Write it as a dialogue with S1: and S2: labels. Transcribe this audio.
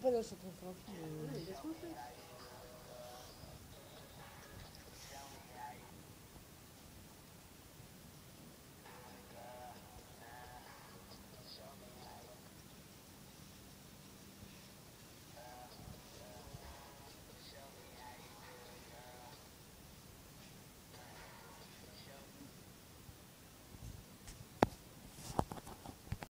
S1: pas dans cette photographie.